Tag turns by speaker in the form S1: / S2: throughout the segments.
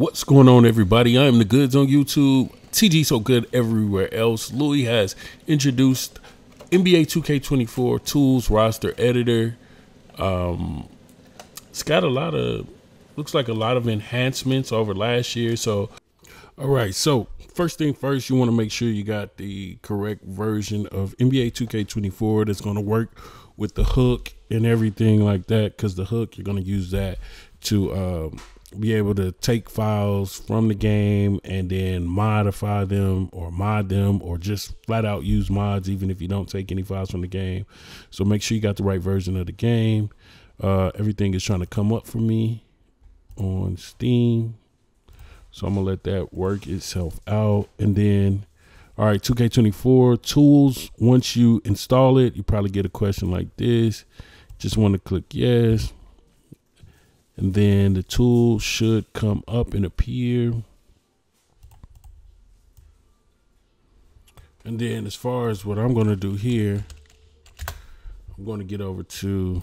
S1: What's going on, everybody? I am the goods on YouTube. TG so good everywhere else. Looyh has introduced NBA 2K24 tools roster editor. Um, it's got a lot of looks like a lot of enhancements over last year. So, all right. So first thing first, you want to make sure you got the correct version of NBA 2K24 that's going to work with the hook and everything like that. Because the hook, you're going to use that to um, be able to take files from the game and then modify them or mod them or just flat out use mods even if you don't take any files from the game. So make sure you got the right version of the game. Uh, everything is trying to come up for me on Steam. So I'm gonna let that work itself out. And then all right, 2K24 tools. Once you install it, you probably get a question like this. Just want to click yes and then the tool should come up and appear. And then as far as what I'm going to do here, I'm going to get over to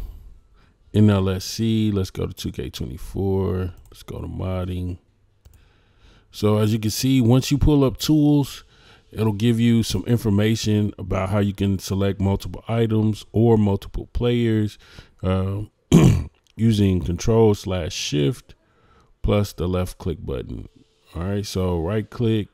S1: NLSC. Let's go to 2K24. Let's go to modding. So as you can see, once you pull up tools, it'll give you some information about how you can select multiple items or multiple players. Uh, using control slash shift plus the left click button. All right, so right click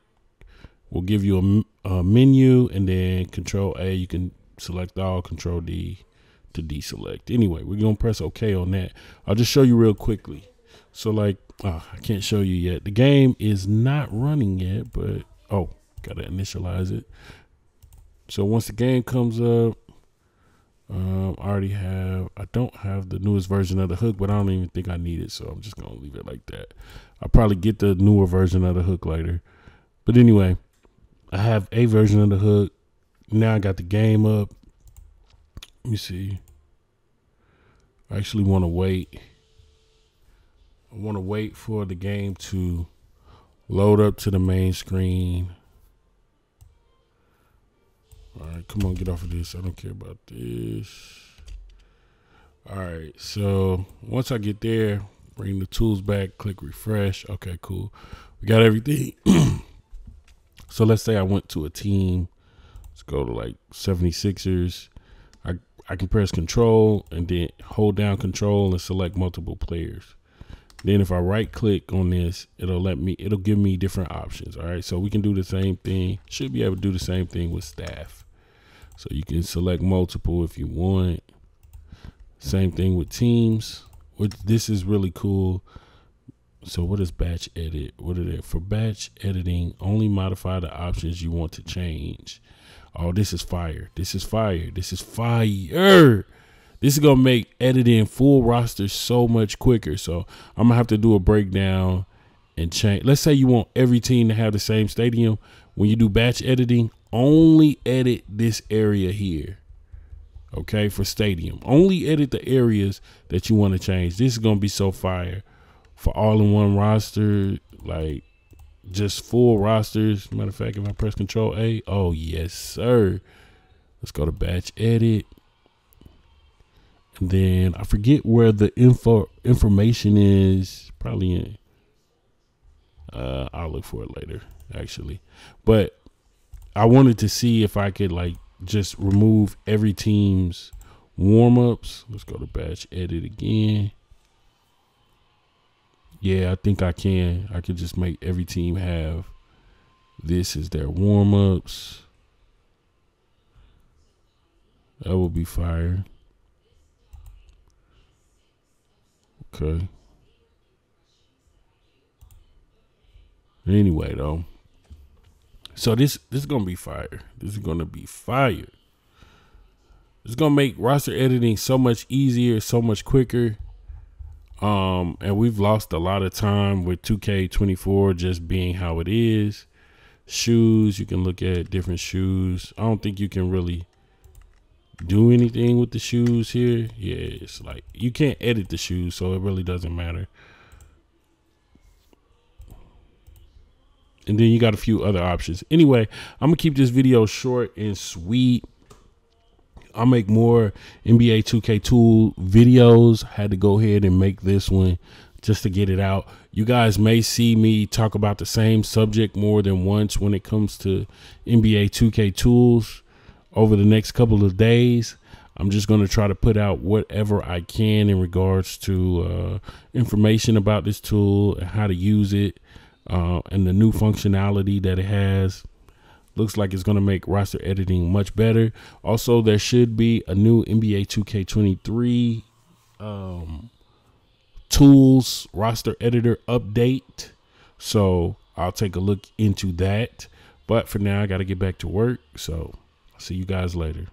S1: will give you a, a, menu and then control A, you can select all, control D to deselect. Anyway, we're gonna press OK on that. I'll just show you real quickly. So like, oh, I can't show you yet. The game is not running yet, but oh, gotta initialize it. So once the game comes up, um, I already have, I don't have the newest version of the hook, but I don't even think I need it. So I'm just going to leave it like that. I'll probably get the newer version of the hook later. But anyway, I have a version of the hook. Now I got the game up. Let me see. I actually want to wait. I want to wait for the game to load up to the main screen. All right, come on, get off of this. I don't care about this. All right, so once I get there, bring the tools back, click refresh. Okay, cool. We got everything. so let's say I went to a team. Let's go to like 76ers. I, I can press control and then hold down control and select multiple players. Then if I right click on this, it'll let me, it'll give me different options. All right. So we can do the same thing. Should be able to do the same thing with staff. So you can select multiple if you want. Same thing with teams. Which this is really cool. So what is batch edit? What is it? For batch editing, only modify the options you want to change. Oh, this is fire. This is fire. This is fire. This is gonna make editing full roster so much quicker. So I'm gonna have to do a breakdown and change. Let's say you want every team to have the same stadium. When you do batch editing, only edit this area here. Okay, for stadium. Only edit the areas that you want to change. This is going to be so fire for all in one roster. Like just full rosters. Matter of fact, if I press Control A, oh yes, sir. Let's go to batch edit. And then I forget where the info information is. Probably in. Uh, I'll look for it later, actually. But I wanted to see if I could like just remove every team's warm ups. Let's go to batch edit again. Yeah, I think I can. I could just make every team have this is their warm ups. That would be fire. Okay. Anyway, though. So this this is gonna be fire. This is gonna be fire. It's gonna make roster editing so much easier, so much quicker. Um, and we've lost a lot of time with 2K24 just being how it is. Shoes, you can look at different shoes. I don't think you can really do anything with the shoes here. Yeah, it's like you can't edit the shoes, so it really doesn't matter. and then you got a few other options. Anyway, I'm gonna keep this video short and sweet. I'll make more NBA 2K tool videos. I Had to go ahead and make this one just to get it out. You guys may see me talk about the same subject more than once when it comes to NBA 2K tools over the next couple of days. I'm just going to try to put out whatever I can in regards to uh, information about this tool and how to use it uh, and the new functionality that it has. Looks like it's going to make roster editing much better. Also, there should be a new NBA 2K23 um, tools roster editor update. So I'll take a look into that. But for now, I got to get back to work. So see you guys later.